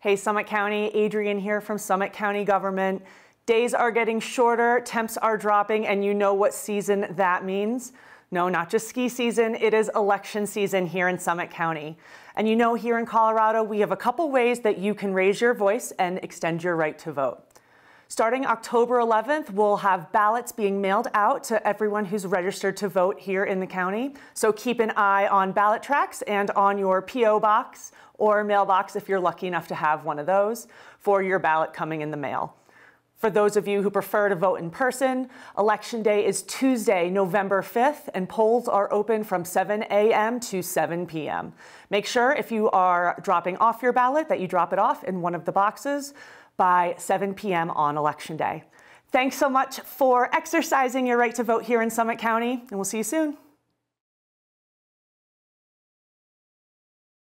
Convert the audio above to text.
Hey, Summit County, Adrian here from Summit County Government. Days are getting shorter, temps are dropping, and you know what season that means. No, not just ski season, it is election season here in Summit County. And you know here in Colorado, we have a couple ways that you can raise your voice and extend your right to vote. Starting October 11th, we'll have ballots being mailed out to everyone who's registered to vote here in the county. So keep an eye on BallotTrax and on your P.O. box or mailbox if you're lucky enough to have one of those for your ballot coming in the mail. For those of you who prefer to vote in person, Election Day is Tuesday, November 5th, and polls are open from 7 a.m. to 7 p.m. Make sure if you are dropping off your ballot that you drop it off in one of the boxes by 7 p.m. on Election Day. Thanks so much for exercising your right to vote here in Summit County, and we'll see you soon.